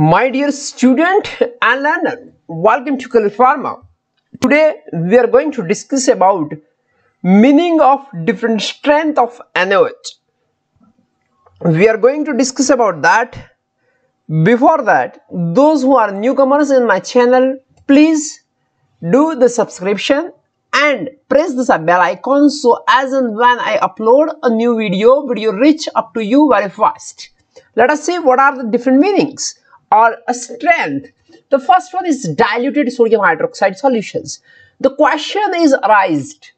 My dear student and learner, welcome to Color Pharma. Today we are going to discuss about meaning of different strength of NaOH. We are going to discuss about that. Before that, those who are newcomers in my channel, please do the subscription and press the bell icon so as and when I upload a new video, video reach up to you very fast. Let us see what are the different meanings or a strength. The first one is diluted sodium hydroxide solutions. The question is arised.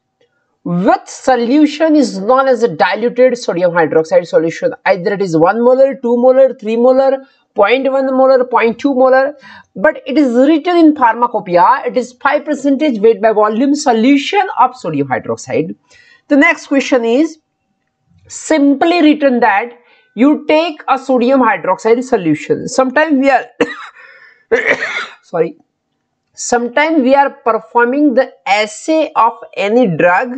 Which solution is known as a diluted sodium hydroxide solution? Either it is 1 molar, 2 molar, 3 molar, 0.1 molar, 0.2 molar, but it is written in pharmacopoeia. It is 5 percentage weight by volume solution of sodium hydroxide. The next question is simply written that you take a sodium hydroxide solution. Sometimes we are sorry. Sometimes we are performing the assay of any drug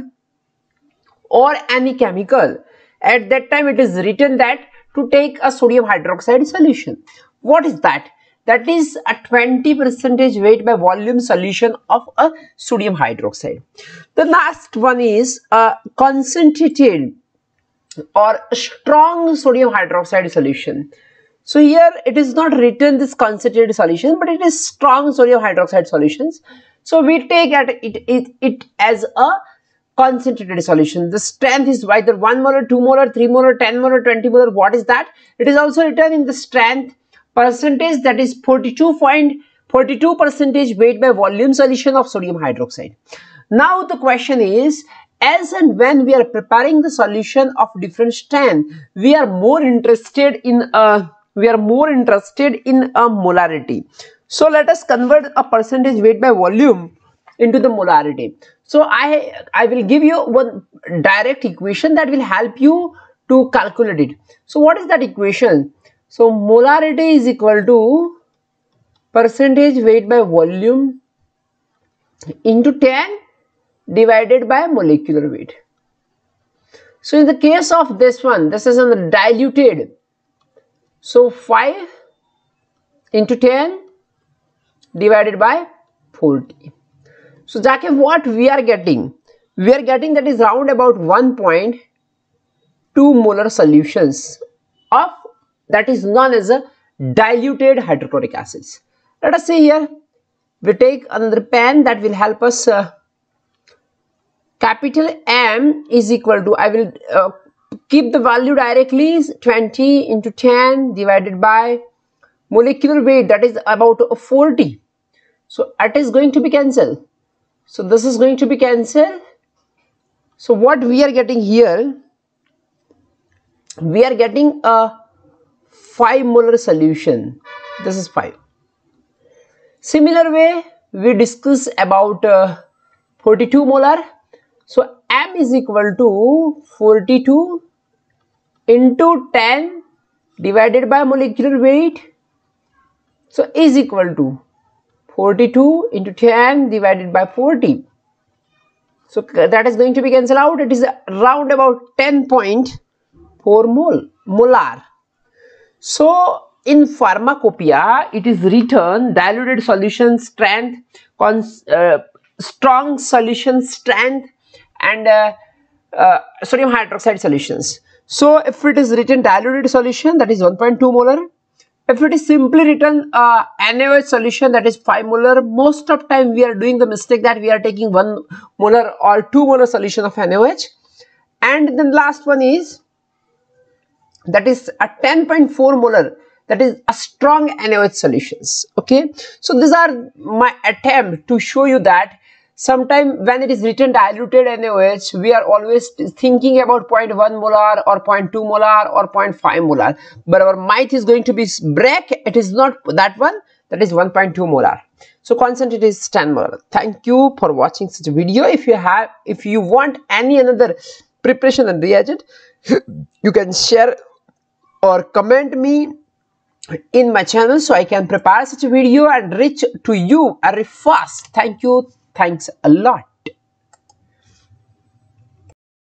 or any chemical. At that time it is written that to take a sodium hydroxide solution. What is that? That is a 20 percentage weight by volume solution of a sodium hydroxide. The last one is a concentrated or strong sodium hydroxide solution. So here it is not written this concentrated solution but it is strong sodium hydroxide solutions. So we take it, it, it as a concentrated solution. The strength is either 1 molar, 2 molar, 3 molar, 10 molar, 20 molar. What is that? It is also written in the strength percentage that is 42.42 percentage weight by volume solution of sodium hydroxide. Now the question is as and when we are preparing the solution of different strand we are more interested in a we are more interested in a molarity. So let us convert a percentage weight by volume into the molarity. So i i will give you one direct equation that will help you to calculate it. So what is that equation? So molarity is equal to percentage weight by volume into 10 divided by molecular weight. So in the case of this one, this is a diluted. So 5 into 10 divided by 40. So Jack, what we are getting? We are getting that is round about 1.2 molar solutions of that is known as a diluted hydrochloric acids. Let us see here. We take another pen that will help us uh, capital M is equal to I will uh, keep the value directly 20 into 10 divided by molecular weight that is about 40 so it is going to be cancelled. So this is going to be cancelled. So what we are getting here we are getting a 5 molar solution. This is 5 similar way we discuss about uh, 42 molar so M is equal to 42 into 10 divided by molecular weight. So is equal to 42 into 10 divided by 40. So that is going to be cancelled out. It is around about 10.4 mole molar. So in pharmacopoeia, it is written diluted solution strength, uh, strong solution strength, and uh, uh, sodium hydroxide solutions. So if it is written diluted solution that is 1.2 molar, if it is simply written uh, NaOH solution that is 5 molar, most of time we are doing the mistake that we are taking 1 molar or 2 molar solution of NaOH. And then last one is that is a 10.4 molar that is a strong NaOH solutions okay so these are my attempt to show you that Sometimes when it is written diluted NaOH, we are always thinking about 0.1 molar or 0.2 molar or 0.5 molar. But our might is going to be break. It is not that one. That is 1.2 molar. So concentrate is 10 molar. Thank you for watching such a video. If you have, if you want any another preparation and reagent, you can share or comment me in my channel so I can prepare such a video and reach to you very fast. Thank you. Thanks a lot.